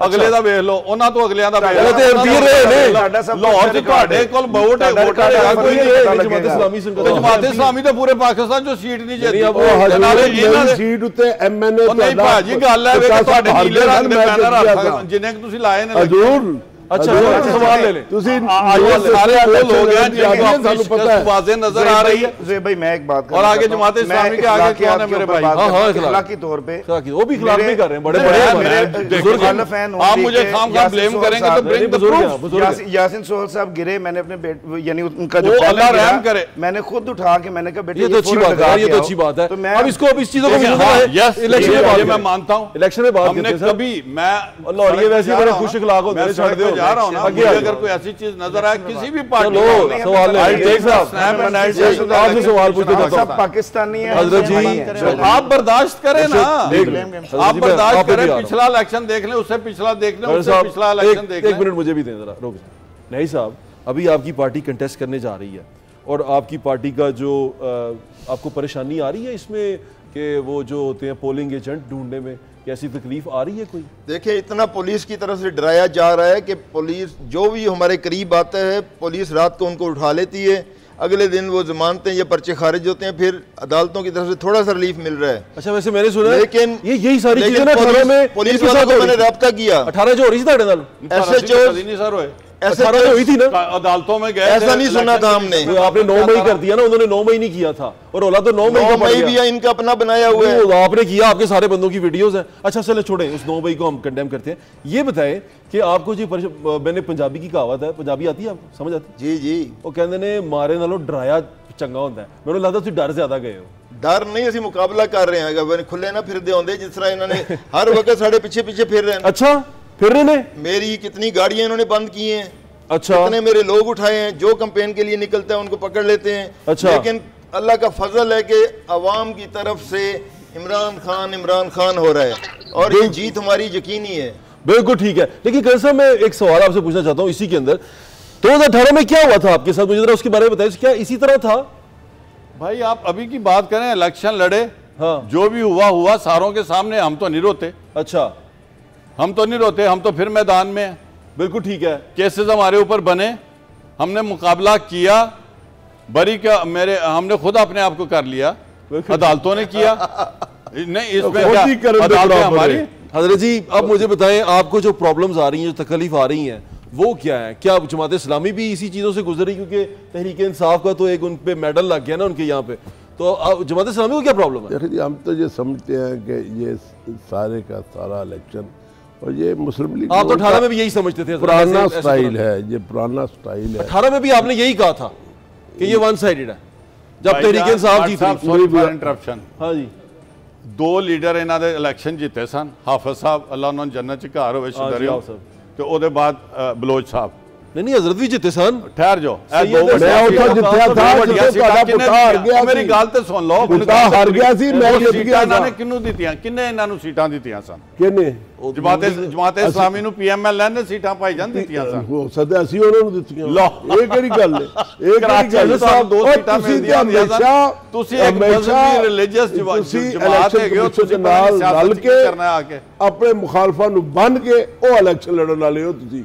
Speaker 7: ਅਗਲੇ ਦਾ ਵੇਖ ਲਓ ਉਹਨਾਂ ਤੋਂ ਅਗਲਿਆਂ ਦਾ ਵੇਖ
Speaker 1: ਲਓ। ਤੇ ਐਮਪੀ ਰਹੇ ਨੇ।
Speaker 7: ਲਾਹੌਰ ਚ ਤੁਹਾਡੇ ਕੋਲ ਵੋਟ ਹੈ ਵੋਟਾਂ
Speaker 3: ਦਾ
Speaker 7: ਕੋਈ ਨਹੀਂ
Speaker 1: ਜਮਾਤ ਇਸਲਾਮੀ
Speaker 7: ਸੰਗਠਨ ਜਮਾਤ ਇਸਲਾਮੀ ਤਾਂ ਪੂਰੇ ਪਾਕਿਸਤਾਨ ਚੋਂ ਸੀਟ ਨਹੀਂ ਜਿੱਤੀ ਨਾਲੇ ਇਹਨਾਂ ਦੇ
Speaker 2: ਸੀਟ ਉੱਤੇ ਐਮਐਨਏ
Speaker 7: ਤੁਹਾਡਾ ਨਹੀਂ ਭਾਜੀ ਗੱਲ ਹੈ ਵੇਖ ਤੁਹਾਡੇ ਨੀਲੇ ਰੰਗ ਦੇ ਬੈਨਰ ਜਿੰਨੇ ਕਿ ਤੁਸੀਂ ਲਾਏ ਨੇ
Speaker 2: ਹਜ਼ੂਰ।
Speaker 1: अच्छा अच्छा सवाल ले ले
Speaker 2: ਤੁਸੀਂ
Speaker 7: ये सारे वो लोग हैं जिनको
Speaker 2: ਸਾਨੂੰ
Speaker 7: अपनी
Speaker 2: ਪਤਾ है
Speaker 7: वाजे नजर आ रही है
Speaker 3: जुएब भाई मैं एक बात
Speaker 7: और आगे जमात इस्लामी के आगे कौन है मेरे भाई?
Speaker 1: हाँ, हाँ, इखलाक।
Speaker 3: इखलाकी तौर पे
Speaker 1: इखलाकी, वो भी इखलाक
Speaker 3: मेरे-
Speaker 1: नहीं कर रहे हैं, बड़े
Speaker 3: मेरे-
Speaker 1: बड़े
Speaker 3: मेरे
Speaker 1: हैं।
Speaker 3: बुजुर्ग
Speaker 7: देखिए,
Speaker 3: मुखालिफ हैं, नून
Speaker 7: आप
Speaker 3: लीग
Speaker 7: मुझे
Speaker 3: के,
Speaker 7: खाम खाम
Speaker 3: यासिन
Speaker 7: ब्लेम
Speaker 3: सोहल
Speaker 7: करेंगे
Speaker 3: साहब,
Speaker 7: तो bring
Speaker 1: नहीं,
Speaker 7: the
Speaker 1: बुजुर्ग
Speaker 7: proof.
Speaker 1: हैं, बुजुर्ग हैं।
Speaker 3: यासिन यासिन सोहल साहब गिरे मैंने अपने बेट यानी उनका जो
Speaker 7: वो
Speaker 3: बैनर
Speaker 7: अल्लाह
Speaker 3: गिरा,
Speaker 7: रहम करे।
Speaker 3: मैंने खुद उठा के मैंने कहा बेटे
Speaker 1: ये तो अच्छी
Speaker 3: फोटो
Speaker 1: बात है
Speaker 3: लगा
Speaker 1: यार, ये
Speaker 3: के
Speaker 1: तो
Speaker 3: आओ।
Speaker 1: अच्छी बात है
Speaker 3: तो मैं
Speaker 1: अब इसको अब इस चीजों को
Speaker 7: देखिए,
Speaker 1: मिलना
Speaker 7: हाँ,
Speaker 1: है
Speaker 7: yes,
Speaker 1: इलेक्शन
Speaker 7: ये-
Speaker 1: में बात
Speaker 7: ये मैं
Speaker 1: करते हैं।
Speaker 7: मानता हूँ
Speaker 1: इलेक्शन में बात
Speaker 7: हमने
Speaker 1: करते हैं सर।
Speaker 7: कभी मैं
Speaker 1: और लौट ये वैसे ही बड़े खुश इखलाक होते हैं,
Speaker 7: मैं
Speaker 1: छोड़
Speaker 7: सड़क
Speaker 1: दो।
Speaker 7: पे जा रहा हूँ ना मुझे अगर कोई ऐसी चीज़ नज़र आए किसी भी पार्टी
Speaker 1: सवाल आपसे सवाल हूँ
Speaker 3: पाकिस्तानी हैं हैं।
Speaker 1: चलो।
Speaker 7: आप बर्दाश्त करें ना। आप बर्दाश्त करें। पिछला इलेक्शन देख लें उससे पिछला देख लें उससे पिछला इलेक्शन
Speaker 1: एक मिनट मुझे भी दें जरा रोक नहीं साहब अभी आपकी पार्टी कंटेस्ट करने जा रही है और आपकी पार्टी का जो आपको परेशानी आ रही है इसमें कि वो जो होते हैं पोलिंग एजेंट ढूँढने में कि ऐसी तकलीफ़ आ रही है कोई?
Speaker 5: देखिए इतना पुलिस की तरफ़ से डराया जा रहा है कि पुलिस जो भी हमारे करीब आता है पुलिस रात को उनको उठा लेती है। अगले दिन वो जमानते हैं या पर्चे खारिज होते हैं फिर अदालतों की तरफ़ से थोड़ा सा रिलीफ मिल रहा है।
Speaker 1: अच्छा वैसे मैंने सुना
Speaker 5: लेकिन
Speaker 1: ये यही सारी चीज़ें ना
Speaker 5: पुलिस वालों को मैंने
Speaker 1: रहा
Speaker 5: किया।
Speaker 1: 18 जो हो रही थी एस एच ओ ਨਾਲ
Speaker 5: SHO
Speaker 7: कभी नहीं सर हुए
Speaker 5: ऐसे
Speaker 1: अठारह जो हुई थी ना
Speaker 7: अदालतों में गए
Speaker 5: ऐसा
Speaker 7: थे,
Speaker 5: नहीं सुना था हमने
Speaker 1: वो आपने नौ मई कर दिया ना उन्होंने नौ मई नहीं किया था और ओला तो नौ मई
Speaker 5: नौ
Speaker 1: का पड़
Speaker 5: मई
Speaker 1: गया
Speaker 5: भी इनका अपना बनाया हुआ है
Speaker 1: वो आपने किया आपके सारे बंदों की वीडियोस हैं अच्छा चले छोड़ें उस नौ मई को हम कंडेम करते हैं ये बताएं कि आपको जी परिश- मैंने पंजाबी की कहावत है पंजाबी आती है आपको समझ आती
Speaker 5: जी जी
Speaker 1: ਉਹ ਕਹਿੰਦੇ ਨੇ ਮਾਰੇ ਨਾਲੋਂ ਡਰਾਇਆ ਚੰਗਾ ਹੁੰਦਾ ਹੈ ਮੈਨੂੰ ਲੱਗਦਾ ਤੁਸੀਂ ਡਰ ਜ਼ਿਆਦਾ ਗਏ ਹੋ
Speaker 5: ਡਰ ਨਹੀਂ ਅਸੀਂ ਮੁਕਾਬਲਾ ਕਰ ਰਹੇ ਹਾਂ ਅਗਰ ਖੁੱਲੇ ਨਾ ਫਿਰਦੇ ਹੁੰਦੇ ਜਿਸ ਤਰ੍ਹਾਂ ਇਹਨਾਂ ਨੇ ਹਰ ਵਕਤ ਸਾਡੇ ਪਿੱਛੇ ਪਿੱਛੇ ਫਿਰ ਰਹੇ ਨੇ
Speaker 1: अच्छा फिर रहे
Speaker 5: मेरी कितनी गाड़ियाँ इन्होंने बंद की हैं।
Speaker 1: अच्छा।
Speaker 5: कितने मेरे लोग उठाए हैं जो कंपेन के लिए निकलते हैं उनको पकड़ लेते हैं।
Speaker 1: अच्छा।
Speaker 5: लेकिन अल्लाह का फजल है कि अवाम की तरफ़ से इमरान खान इमरान खान हो रहा है। और ये जीत हमारी यकीनी है।
Speaker 1: बिल्कुल ठीक है। लेकिन कल साहब मैं एक सवाल आपसे पूछना चाहता हूँ इसी के अंदर। 2018 में क्या हुआ था आपके साथ? मुझे जरा उसके बारे में बताइए क्या इसी तरह था?
Speaker 7: भाई आप अभी की बात करें इलेक्शन लड़े।
Speaker 1: हाँ।
Speaker 7: जो भी हुआ हुआ सारों के सामने हम तो नहीं रोते।
Speaker 1: अच्छा।
Speaker 7: हम तो नहीं रोते हम तो फिर मैदान में
Speaker 1: बिल्कुल ठीक है।
Speaker 7: केसेस हमारे ऊपर बने हमने मुकाबला किया बरी का मेरे हमने खुद अपने आप को कर लिया अदालतों ने किया। नहीं इसमें अदालतें हमारी
Speaker 1: हज़रत जी अब मुझे बताएँ आपको जो प्रॉब्लम्स आ रही हैं जो तकलीफ़ आ रही हैं वो क्या है? क्या जमात इस्लामी भी इसी चीज़ों से गुजर गुजरी क्योंकि तहरीक इंसाफ का तो एक उन पे मेडल लग गया ना उनके यहाँ पे। तो अब जमात इस्लामी को क्या प्रॉब्लम है?
Speaker 2: देखिए हम तो ये समझते हैं कि ये सारे का सारा इलेक्शन और ये मुस्लिम लीग
Speaker 1: आप तो
Speaker 2: उनका
Speaker 1: अठारह में भी यही समझते थे
Speaker 2: पुराना
Speaker 1: ऐसे- ऐसे
Speaker 2: स्टाइल
Speaker 1: तरह।
Speaker 2: है ये पुराना स्टाइल है
Speaker 1: अठारह में भी आपने यही कहा था कि ये वन साइडेड है जब तहरीक
Speaker 7: भाईजान,
Speaker 1: इंसाफ
Speaker 7: भाट
Speaker 1: जीत
Speaker 7: साहब,
Speaker 1: रही
Speaker 7: sorry for interruption।
Speaker 1: हाँ जी
Speaker 7: ਦੋ ਲੀਡਰ ਇਹਨਾਂ ਦੇ ਇਲੈਕਸ਼ਨ ਜਿੱਤੇ ਸਨ ਹਾਫਿਜ਼ ਸਾਹਿਬ ਅੱਲਾ ਉਹਨਾਂ ਨੂੰ ਜੰਨਤ ਚ ਘਰ ਹੋਵੇ
Speaker 1: ਹਾਂ ਜੀ,
Speaker 7: ਸ਼ੁਕਰਿਆ
Speaker 1: ਆਓ ਸਾਹਿਬ।
Speaker 7: ਤੇ ਉਹਦੇ ਬਾਅਦ ਅ, ਬਲੋਚ ਸਾਹਿਬ
Speaker 1: ਨਹੀਂ
Speaker 7: ਨਹੀਂ ਹਜ਼ਰਤ ਵੀ
Speaker 1: ਜਿੱਤੇ
Speaker 7: ਸਨ
Speaker 1: ਠਹਿਰ
Speaker 7: ਜਾਓ
Speaker 2: ਮੈਂ ਉੱਥੇ ਜਿੱਤਿਆ
Speaker 7: ਸੀ
Speaker 2: ਤੁਹਾਡਾ ਪੁੱਤ ਹਾਰ ਗਿਆ
Speaker 7: ਮੇਰੀ ਗੱਲ ਤੇ ਸੁਣ ਲਓ
Speaker 2: ਪੁੱਤ ਹਾਰ ਗਿਆ ਸੀ ਮੈਂ ਜਿੱਤ ਗਿਆ
Speaker 7: ਇਹਨਾਂ ਨੇ ਕਿੰਨੂੰ ਦਿੱਤੀਆਂ ਕਿੰਨੇ ਇਹਨਾਂ ਨੂੰ ਸੀਟਾਂ ਦਿੱਤੀਆਂ ਸਨ
Speaker 2: ਕਿੰਨੇ
Speaker 7: ਜਮਾਤੇ ਜਮਾਤੇ ਇਸਲਾਮੀ ਨੂੰ ਪੀਐਮਐਲ ਨੇ ਸੀਟਾਂ ਪਾਈ ਜਾਂ ਦਿੱਤੀਆਂ ਸਨ
Speaker 2: ਹੋ ਸਦਾ ਅਸੀਂ ਉਹਨਾਂ ਨੂੰ ਦਿੱਤੀਆਂ ਇਹ ਕਿਹੜੀ ਗੱਲ ਹੈ ਇਹ ਕਿਹੜੀ ਗੱਲ
Speaker 7: ਸਾਹਿਬ ਦੋ ਸੀਟਾਂ ਮਿਲਦੀਆਂ
Speaker 2: ਹਮੇਸ਼ਾ
Speaker 7: ਤੁਸੀਂ ਇੱਕ ਮਜ਼ਹਬੀ
Speaker 2: ਰਿਲੀਜੀਅਸ
Speaker 7: ਜਮਾਤ ਹੈਗੇ ਹੋ ਤੁਸੀਂ
Speaker 2: ਨਾਲ ਰਲ
Speaker 7: ਕੇ
Speaker 2: ਆਪਣੇ ਮੁਖਾਲਫਾਂ ਨੂੰ ਬੰਨ ਕੇ ਉਹ ਇਲੈਕਸ਼ਨ ਲੜਨ ਵਾਲੇ ਹੋ ਤੁਸੀਂ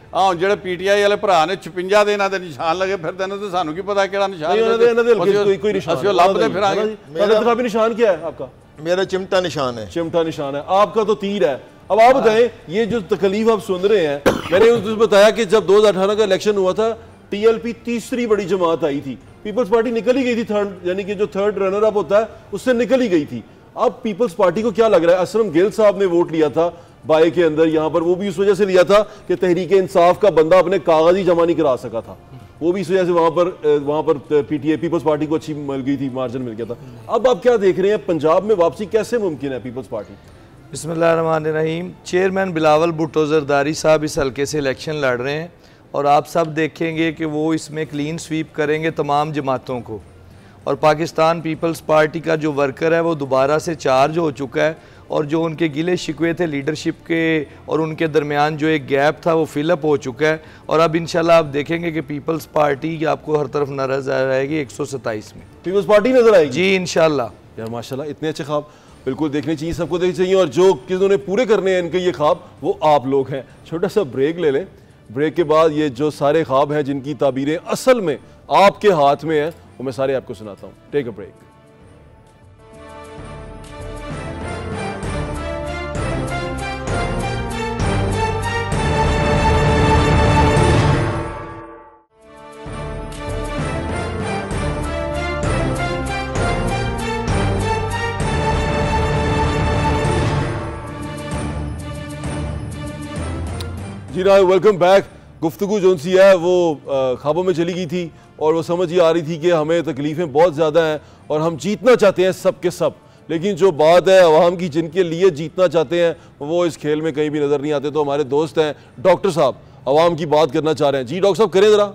Speaker 7: ਆਹ ਹੁਣ ਜਿਹੜੇ ਪੀਟੀਆਈ ਵਾਲੇ ਭਰਾ ਨੇ 56 ਦੇ ਇਹਨਾਂ ਦੇ ਨਿਸ਼ਾਨ ਲੱਗੇ ਫਿਰਦੇ ਨੇ ਤੇ ਸਾਨੂੰ ਕੀ ਪਤਾ ਕਿਹੜਾ ਨਿਸ਼ਾਨ
Speaker 1: नहीं
Speaker 7: ਲੱਗੇ।
Speaker 1: इन्होंने इन्होंने
Speaker 7: ਅਸੀਂ
Speaker 1: कोई कोई निशान
Speaker 7: ਅਸੀਂ ਉਹ ਲੱਭਦੇ ਫਿਰਾਂਗੇ
Speaker 1: मेरा इतफाकी निशान क्या है आपका
Speaker 5: मेरा चिमटा निशान है
Speaker 1: चिमटा निशान है आपका तो तीर है अब आप बताएं ये जो तकलीफ आप सुन रहे हैं मैंने उस दिन बताया कि जब 2018 का इलेक्शन हुआ था टीएलपी तीसरी बड़ी जमात आई थी पीपल्स पार्टी निकल ही गई थी थर्ड यानी कि जो थर्ड रनर अप होता है उससे निकल ही गई थी अब पीपल्स पार्टी को क्या लग रहा है असलम गिल साहब ने वोट लिया था बाय के अंदर यहाँ पर वो भी उस वजह से लिया था कि तहरीक इंसाफ का बंदा अपने कागज़ ही जमा नहीं करा सका था। वो भी इस वजह से वहाँ पर वहाँ पर पीटीए पीपल्स पार्टी को अच्छी मिल गई थी मार्जिन मिल गया था। अब आप क्या देख रहे हैं, पंजाब में वापसी कैसे मुमकिन है पीपल्स पार्टी
Speaker 6: बिस्मिल्लाहिर्रहमानिर्रहीम। चेयरमैन बिलावल भुट्टो जरदारी साहब इस हल्के से इलेक्शन लड़ रहे हैं और आप सब देखेंगे कि वो इसमें क्लीन स्वीप करेंगे तमाम जमातों को। और पाकिस्तान पीपल्स पार्टी का जो वर्कर है, वो दोबारा से चार्ज हो चुका है। और जो उनके गिले शिकवे थे लीडरशिप के और उनके दरमियान जो एक गैप था वो फिलअप हो चुका है। और अब इंशाल्लाह आप देखेंगे कि पीपल्स पार्टी आपको हर तरफ़ नज़र जाएगी एक सौ सत्ताईस में।
Speaker 1: पीपल्स पार्टी नज़र आएगी?
Speaker 6: जी इंशाल्लाह।
Speaker 1: यार माशाल्लाह इतने अच्छे ख्वाब बिल्कुल देखने चाहिए सबको देखने चाहिए और जो किन्होंने पूरे करने हैं इनके ये ख्वाब वो आप लोग हैं। छोटा सा ब्रेक ले लें। ब्रेक के बाद ये जो सारे ख्वाब हैं जिनकी ताबीरें असल में आपके हाथ में हैं वो मैं सारे आपको सुनाता हूँ। टेक अ ब्रेक जी ना वेलकम बैक गुफ्तु जो सी है वो ख्वाबों में चली गई थी और वो समझ ये आ रही थी कि हमें तकलीफ़ें बहुत ज़्यादा हैं और हम जीतना चाहते हैं सब के सब। लेकिन जो बात है अवाम की जिनके लिए जीतना चाहते हैं वो इस खेल में कहीं भी नज़र नहीं आते तो हमारे दोस्त हैं डॉक्टर साहब। अवाम की बात करना चाह रहे हैं। जी डॉक्टर साहब करें ज़रा।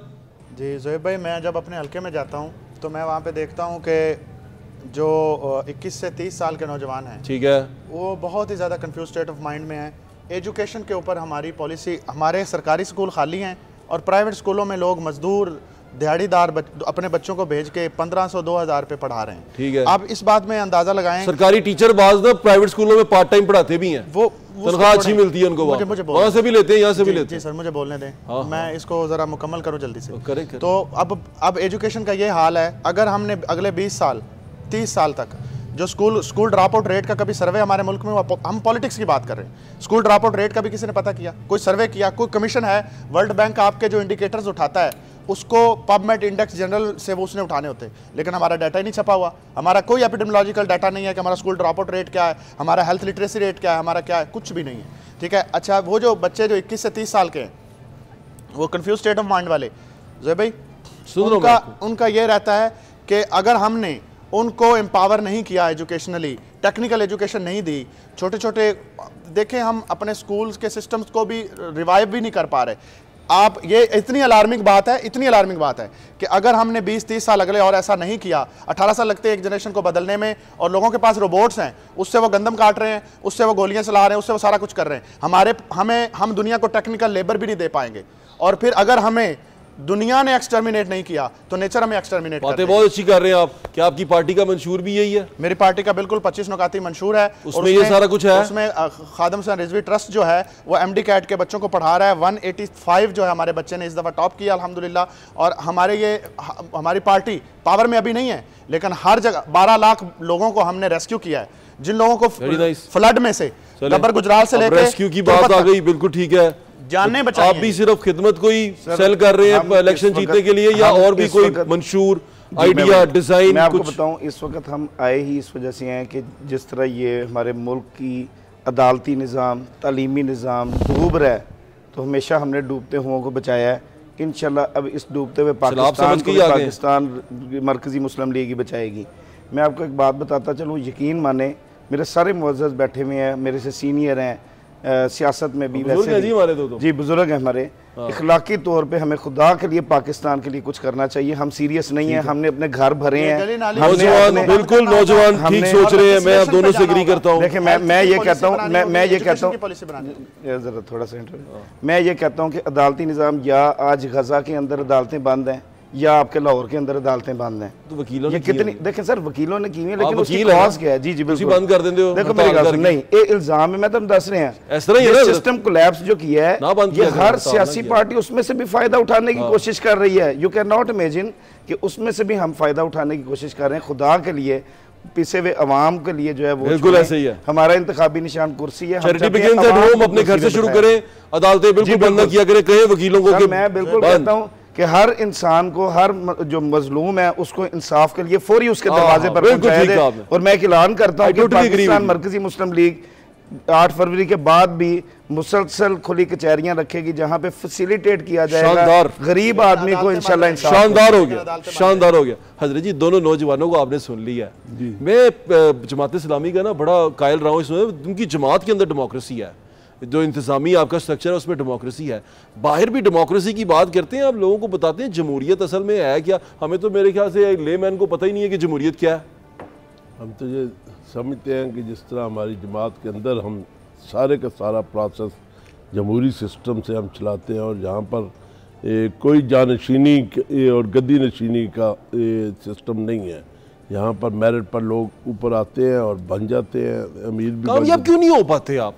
Speaker 4: जी जोहेब भाई मैं जब अपने हल्के में जाता हूँ तो मैं वहाँ पर देखता हूँ कि जो अ, 21 से 30 साल के नौजवान हैं
Speaker 1: ठीक है।
Speaker 4: वो बहुत ही ज़्यादा कन्फ्यूज़ स्टेट ऑफ़ माइंड में है। एजुकेशन के ऊपर हमारी पॉलिसी हमारे सरकारी स्कूल खाली हैं और प्राइवेट स्कूलों में लोग मजदूर दिहाड़ीदार बच, अपने बच्चों को भेज के 1500 2000 पे पढ़ा रहे हैं।
Speaker 1: ठीक है।
Speaker 4: अब इस बात में अंदाज़ा लगाएँ।
Speaker 1: सरकारी टीचर बाज ना प्राइवेट स्कूलों में पार्ट टाइम पढ़ाते भी हैं।
Speaker 4: वो
Speaker 1: तनख्वाह अच्छी मिलती है उनको
Speaker 4: मुझे
Speaker 1: वहाँ।
Speaker 4: मुझे
Speaker 1: वहाँ से भी लेते हैं यहाँ से भी लेते
Speaker 4: जी
Speaker 1: हैं।
Speaker 4: सर मुझे बोलने दें।
Speaker 1: हाँ,
Speaker 4: मैं इसको ज़रा मुकम्मल करूँ जल्दी से।
Speaker 1: करें, करें।
Speaker 4: तो अब अब एजुकेशन का ये हाल है। अगर हमने अगले 20 साल 30 साल तक जो school school drop out rate का कभी सर्वे हमारे मुल्क में हुआ हम पॉलिटिक्स की बात कर रहे हैं। स्कूल ड्रॉप आउट रेट का भी किसी ने पता किया? कोई सर्वे किया? कोई कमीशन है? वर्ल्ड बैंक आपके जो इंडिकेटर्स उठाता है उसको पबमेट इंडेक्स जनरल से वो उसने उठाने होते। लेकिन हमारा डाटा ही नहीं छपा हुआ। हमारा कोई एपिडेमोलॉजिकल डाटा नहीं है कि हमारा स्कूल ड्रॉप आउट रेट क्या है हमारा हेल्थ लिटरेसी रेट क्या है हमारा क्या है कुछ भी नहीं है। ठीक है? अच्छा वो जो बच्चे जो 21 से 30 साल के हैं वो कन्फ्यूज़ स्टेट ऑफ़ माइंड वाले। जो भाई उनका उनका ये रहता है कि अगर हमने उनको एम्पावर नहीं किया एजुकेशनली टेक्निकल एजुकेशन नहीं दी। छोटे छोटे देखें हम अपने स्कूल्स के सिस्टम्स को भी रिवाइव भी नहीं कर पा रहे। आप, ये इतनी अलार्मिंग बात है, इतनी अलार्मिंग बात है कि अगर हमने 20-30 साल अगले और ऐसा नहीं किया 18 साल लगते हैं एक जनरेशन को बदलने में और लोगों के पास रोबोट्स हैं, उससे वो गंदम काट रहे हैं, उससे वो गोलियाँ चला रहे हैं, उससे वो सारा कुछ कर रहे हैं, हमारे, हमें, हम दुनिया को टेक्निकल लेबर भी नहीं दे पाएँगे। और फिर अगर हमें दुनिया ने एक्सटर्मिनेट नहीं किया तो नेचर हमें एक्सटर्मिनेट
Speaker 1: बातें बहुत अच्छी कर रहे हैं आप क्या आपकी पार्टी का मंशूर भी यही है।
Speaker 4: मेरी पार्टी का बिल्कुल 25 नुकाती मंशूर है। और
Speaker 1: उसमें ये सारा कुछ है?
Speaker 4: उसमें खादम हुसैन रिजवी ट्रस्ट जो है वो एमडी कैट के बच्चों को पढ़ा रहा है। 185 जो है हमारे बच्चे ने इस दफ़ा टॉप किया अल्हम्दुलिल्लाह। और हमारे ये हमारी पार्टी पावर में अभी नहीं है लेकिन हर जगह 12 लाख लोगों को हमने रेस्क्यू किया है। जिन लोगों को फ्लड में से। गब्बर गुजराल से लेकर
Speaker 1: रेस्क्यू की बात आ गई बिल्कुल ठीक है।
Speaker 4: जानने
Speaker 1: आप भी सिर्फ़ खिदमत को ही सेल कर रहे हैं इलेक्शन जीतने के लिए या और भी कोई मंशूर आइडिया डिज़ाइन
Speaker 3: मैं आपको बताऊँ इस वक्त हम आए ही इस वजह से हैं कि जिस तरह ये हमारे मुल्क की अदालती निज़ाम तालीमी निज़ाम डूब रहा है तो हमेशा हमने डूबते हुओं को बचाया है। इन अब इस डूबते हुए पाकिस्तान
Speaker 1: को।
Speaker 3: पाकिस्तान मरकजी मुस्लिम लीग ही बचाएगी। मैं आपको एक बात बताता चलूँ यकीन माने मेरे सारे मुआज़ बैठे हुए हैं मेरे से सीनियर हैं सियासत में भी वैसे
Speaker 1: जी हमारे दो तो।
Speaker 3: जी बुज़ुर्ग हैं हमारे। इखलाकी तौर पे हमें खुदा के लिए पाकिस्तान के लिए कुछ करना चाहिए। हम सीरियस नहीं है हमने अपने घर भरे हैं।
Speaker 1: नौजवान बिल्कुल नौजवान ठीक सोच रहे हैं। मैं आप दोनों से एग्री करता हूँ।
Speaker 3: देखिए मैं मैं ये कहता हूँ मैं मैं ये कहता हूँ जरा थोड़ा सा मैं ये कहता हूँ कि अदालती निज़ाम या आज गजा के अंदर अदालतें बंद हैं। या आपके लाहौर के अंदर अदालतें बंद हैं।
Speaker 1: तो वकीलों ने
Speaker 3: कितनी देखें सर वकीलों ने की है लेकिन
Speaker 1: हाँ,
Speaker 3: उसकी
Speaker 1: कॉज
Speaker 3: क्या है? जी जी बिल्कुल।
Speaker 1: बंद कर देते हो
Speaker 3: देखो मेरी गल नहीं ये इल्ज़ाम है मैं तुम दस रहे हैं।
Speaker 1: इस तरह
Speaker 3: ये सिस्टम कोलैप्स जो किया है ये हर सियासी पार्टी उसमें से भी फ़ायदा उठाने की हाँ। कोशिश कर रही है। यू कैन नॉट इमेजिन कि उसमें से भी हम फ़ायदा उठाने की कोशिश कर रहे हैं खुदा के लिए पिसे हुए अवाम के लिए जो है वो
Speaker 1: बिल्कुल ऐसे ही है।
Speaker 3: हमारा इंतबी निशान कुर्सी है
Speaker 1: चैरिटी बिगिंस एट होम अपने घर से शुरू करें अदालतें बिल्कुल बंद ना किया करें कहे वकीलों को कि
Speaker 3: मैं बिल्कुल कहता हूँ कि हर इंसान को हर जो मजलूम है उसको इंसाफ के लिए फौरी उसके दरवाजे पर पहुँचाया। और मैं एक ऐलान करता हूँ कि पाकिस्तान मरकजी मुस्लिम लीग आठ फरवरी के बाद भी मुसलसल खुली कचहरियाँ रखेगी जहाँ पे फैसिलिटेट किया जाएगा। गरीब आदमी को इंशाल्लाह इंसाफ
Speaker 1: शानदार हो गया शानदार हो गया। हज़रत जी दोनों नौजवानों को आपने सुन लिया है। मैं जमात इस्लामी का ना बड़ा कायल रहा हूँ इसमें उनकी जमात के अंदर डेमोक्रेसी है। जो इंतजामी आपका स्ट्रक्चर है उसमें डेमोक्रेसी है। बाहर भी डेमोक्रेसी की बात करते हैं आप लोगों को बताते हैं जमहूरियत असल में है क्या? हमें तो मेरे ख्याल से ले मैन को पता ही नहीं है कि जमहूरियत क्या है।
Speaker 2: हम तो ये समझते हैं कि जिस तरह हमारी जमात के अंदर हम सारे का सारा प्रोसेस जमहूरी सिस्टम से हम चलाते हैं और जहाँ पर ए, कोई जानशीनी और गद्दी नशीनी का ए, सिस्टम नहीं है। यहाँ पर मेरिट पर लोग ऊपर आते हैं और बन जाते हैं अमीर भी
Speaker 1: कामयाब क्यों नहीं हो पाते आप?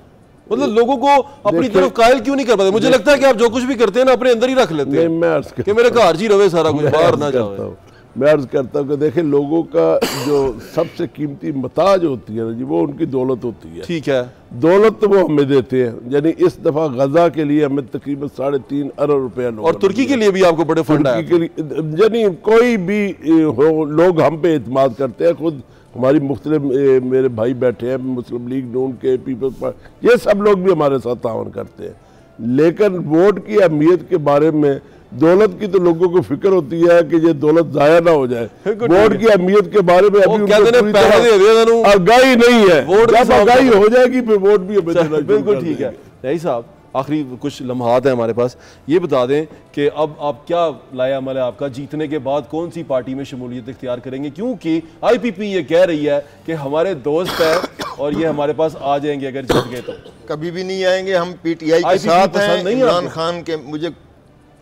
Speaker 1: मतलब लोगों को अपनी तरफ़ कायल क्यों नहीं कर पाते? मुझे लगता है कि आप जो कुछ भी करते हैं ना अपने अंदर ही रख लेते हैं।
Speaker 2: मैं अर्ज़
Speaker 1: कि मेरे घर जी रहे सारा कुछ बाहर ना जाओ।
Speaker 2: हूँ। मैं अर्ज़ करता हूँ कि देखिए लोगों का जो सबसे कीमती मताज होती है ना जी वो उनकी दौलत होती है।
Speaker 1: ठीक है।
Speaker 2: दौलत तो वो हमें देते हैं। यानी इस दफ़ा गजा के लिए हमें तकरीबन साढ़े तीन अरब रुपया
Speaker 1: और तुर्की के लिए भी आपको बड़े फंड
Speaker 2: के लिए यानी कोई भी हो लोग हम पे इतमाद करते हैं खुद हमारी मुख्तलिफ़ मेरे भाई बैठे हैं मुस्लिम लीग नून के पीपल्स पार्टी ये सब लोग भी हमारे साथ तावन करते हैं। लेकिन वोट की अहमियत के बारे में दौलत की तो लोगों को फ़िक्र होती है कि ये दौलत जाया ना हो जाए। वोट की अहमियत के बारे में अभी। आगाही नहीं है।
Speaker 1: वोट
Speaker 2: आगाही हो जाएगी फिर वोट भी
Speaker 1: बिल्कुल ठीक है। यही साहब आखिरी कुछ लम्हात हैं हमारे पास। ये बता दें कि अब आप क्या लाया अमल है आपका? जीतने के बाद कौन सी पार्टी में शमूलियत इख्तियार करेंगे? क्योंकि आईपीपी ये कह रही है कि हमारे दोस्त है और ये हमारे पास आ जाएँगे अगर जीत गए तो।
Speaker 5: कभी भी नहीं आएँगे हम पीटीआई के
Speaker 1: IPP
Speaker 5: साथ हैं
Speaker 1: नहीं
Speaker 5: इमरान खान के मुझे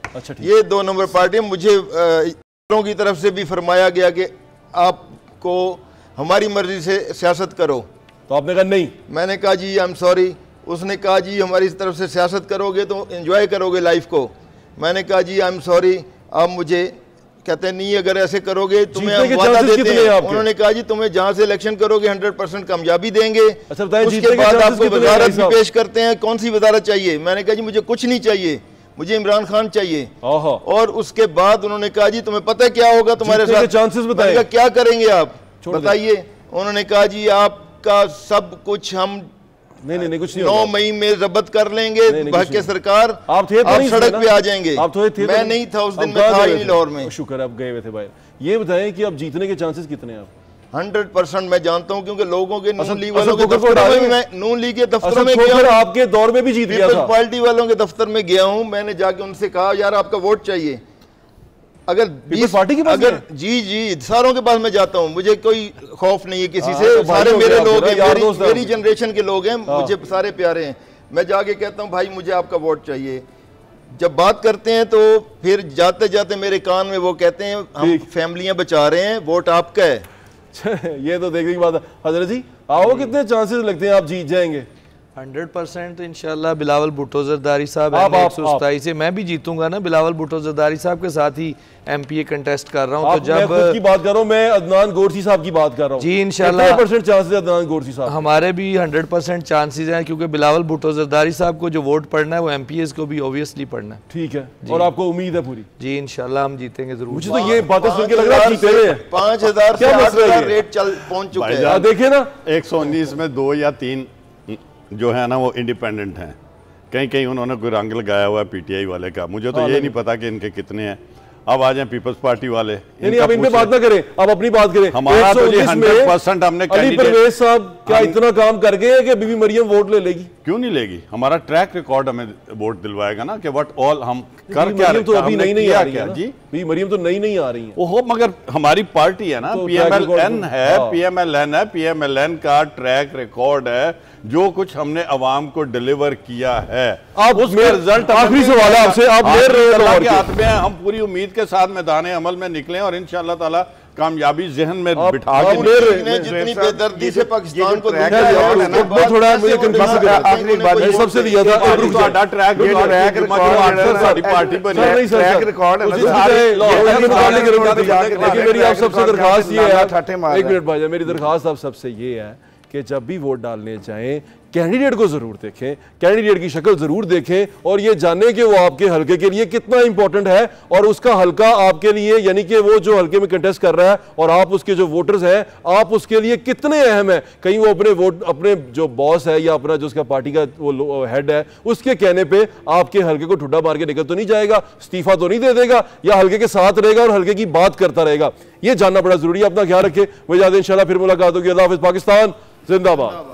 Speaker 1: अच्छा ठीक।
Speaker 5: ये दो नंबर पार्टी मुझे की तरफ़ से भी फरमाया गया कि आपको हमारी मर्ज़ी से सियासत करो।
Speaker 1: तो आपने कहा नहीं।
Speaker 5: मैंने कहा जी आई एम सॉरी उसने कहा जी हमारी तरफ़ से सियासत करोगे तो एंजॉय करोगे लाइफ को. मैंने कहा जी आई एम सॉरी आप मुझे कहते नहीं अगर ऐसे करोगे तुम्हें हम वादा देते
Speaker 1: हैं
Speaker 5: उन्होंने कहा जी तुम्हें जहाँ से इलेक्शन करोगे 100 परसेंट कामयाबी देंगे।
Speaker 1: अच्छा,
Speaker 5: उसके बाद आपको वजारत भी पेश करते हैं कौन सी वजारत चाहिए? मैंने कहा जी मुझे कुछ नहीं चाहिए मुझे इमरान खान चाहिए। और उसके बाद उन्होंने कहा जी तुम्हें पता क्या होगा तुम्हारे साथ? मैंने क्या करेंगे आप? बताइए। उन्होंने कहा जी आपका सब कुछ हम
Speaker 1: नहीं नहीं नहीं कुछ नहीं
Speaker 5: नौ मई में जब्त कर लेंगे
Speaker 1: नहीं, नहीं,
Speaker 5: भाग
Speaker 1: कुछ
Speaker 5: के सरकार।
Speaker 1: आप थे तो नहीं
Speaker 5: सड़क पे आ जाएँगे।
Speaker 1: आप तो थे तो
Speaker 5: मैं नहीं। था उस दिन में था ही
Speaker 1: थे?
Speaker 5: लाहौर में।
Speaker 1: शुक्र आप गए हुए थे भाई। ये बताएँ कि अब जीतने के चांसेस कितने हैं आप?
Speaker 5: हंड्रेड परसेंट मैं जानता हूँ क्योंकि लोगों के नून लीग वालों के दफ्तरों में मैं नून लीग के दफ्तर में गया हूँ।
Speaker 1: आपके दौर में भी जीत गया
Speaker 5: पीपल्स
Speaker 1: था
Speaker 5: पार्टी वालों के दफ्तर में गया हूँ। मैंने जाके उनसे कहा यार आपका वोट चाहिए। अगर
Speaker 1: पीपल्स पार्टी के पास
Speaker 5: अगर जी जी सारों के पास मैं जाता हूँ मुझे कोई खौफ नहीं है किसी
Speaker 1: हाँ,
Speaker 5: से।
Speaker 1: तो
Speaker 5: सारे मेरे लोग हैं मेरी। जनरेशन के लोग हैं
Speaker 1: हाँ।
Speaker 5: मुझे सारे प्यारे हैं। मैं जाके कहता हूँ भाई मुझे आपका वोट चाहिए। जब बात करते हैं तो फिर जाते जाते मेरे कान में वो कहते हैं हम। फैमिलियाँ बचा रहे हैं वोट आपका है।
Speaker 1: ये तो देखने की बात है। हज़रत जी आओ कितने चांसेस लगते हैं आप जीत जाएँगे?
Speaker 6: हंड्रेड परसेंट इंशाल्लाह बिलावल भुट्टो जरदारी साहब
Speaker 1: आप-
Speaker 6: एक
Speaker 1: आप-
Speaker 6: सौ सताईस से मैं भी जीतूँगा ना बिलावल भुट्टो जरदारी साहब के साथ ही एमपीए कंटेस्ट कर रहा हूँ तो
Speaker 1: मैं की बात कर रहा हूँ मैं अदनान गोरसी साहब की बात कर रहा हूँ।
Speaker 6: जी, इंशाल्लाह।
Speaker 1: परसेंट चांसेस अदनान गोरसी साहब?
Speaker 6: हमारे भी हंड्रेड परसेंट चांसेज हैं क्योंकि बिलावल भुट्टो जरदारी साहब को जो वोट पड़ना है वो एम पी एस को भी ऑब्वियसली पड़ना है।
Speaker 1: ठीक है और आपको उम्मीद है पूरी।
Speaker 6: जी इंशाल्लाह हम जीतेंगे ज़रूर।
Speaker 1: मुझे तो ये बातें सुन के लग रहा है जीते हुए
Speaker 5: पाँच हज़ार से रेट चल पहुँच चुके हैं
Speaker 1: देखिए ना।
Speaker 7: 119 में दो या तीन जो है ना वो इंडिपेंडेंट हैं। कहीं कहीं उन्होंने कोई रंग लगाया हुआ है पीटीआई वाले का। मुझे तो
Speaker 1: हाँ,
Speaker 7: ये नहीं। पता कि इनके कितने हैं। अब आ जाए पीपल्स पार्टी वाले।
Speaker 1: नहीं नहीं इन पे बात ना करें। आप अपनी बात करें।
Speaker 7: हमारा तो जी
Speaker 1: 119 में
Speaker 7: 100% हमने
Speaker 1: अली परवेज साहब क्या इतना काम कर गए कि बीबी मरियम वोट ले लेगी?
Speaker 7: क्यों नहीं लेगी? हमारा ट्रैक रिकॉर्ड हमें वोट दिलवाएगा ना कि व्हाट ऑल हम कर क्या
Speaker 1: तो अभी नई नहीं आ रही है
Speaker 7: जी।
Speaker 1: बीबी मरियम तो नई नहीं आ रही है।
Speaker 7: ओहो मगर हमारी पार्टी है ना।
Speaker 1: तो
Speaker 7: पीएमएलएन
Speaker 1: track record-
Speaker 7: है
Speaker 1: हाँ।
Speaker 7: पीएमएलएन है पीएमएलएन का ट्रैक रिकॉर्ड है। जो कुछ हमने अवाम को डिलीवर किया है
Speaker 1: आप
Speaker 7: उसका रिज़ल्ट
Speaker 1: आखिरी सवाल है आपसे आप ले रहे हो
Speaker 7: हाथ में हम पूरी उम्मीद के साथ मैदान अमल में निकले और इन ताला कामयाबी जहन में बिठा के
Speaker 1: थोड़ा सबसे दरखास्त
Speaker 3: मेरी
Speaker 1: दरखास्त आप सबसे ये है कि जब भी वोट डालने जाएँ, कैंडिडेट को ज़रूर देखें, कैंडिडेट की शक्ल ज़रूर देखें और ये जानें कि वो आपके हलके के लिए कितना इंपॉर्टेंट है और उसका हलका आपके लिए, यानी कि वो जो हलके में कंटेस्ट कर रहा है और आप उसके जो वोटर्स हैं, आप उसके लिए कितने अहम है। कहीं वो अपने वोट अपने जो बॉस है या अपना जो उसका पार्टी का वो हेड है, उसके कहने पर आपके हल्के को ठुड्डा मार के निकल तो नहीं जाएगा, इस्तीफा तो नहीं दे देगा या हल्के के साथ रहेगा और हल्के की बात करता रहेगा। ये जानना बड़ा ज़रूरी है, अपना ख्याल रखें। वही ज़्यादा इंशाल्लाह फिर मुलाकात होगी। अल्लाह हाफिज, पाकिस्तान। 认到吧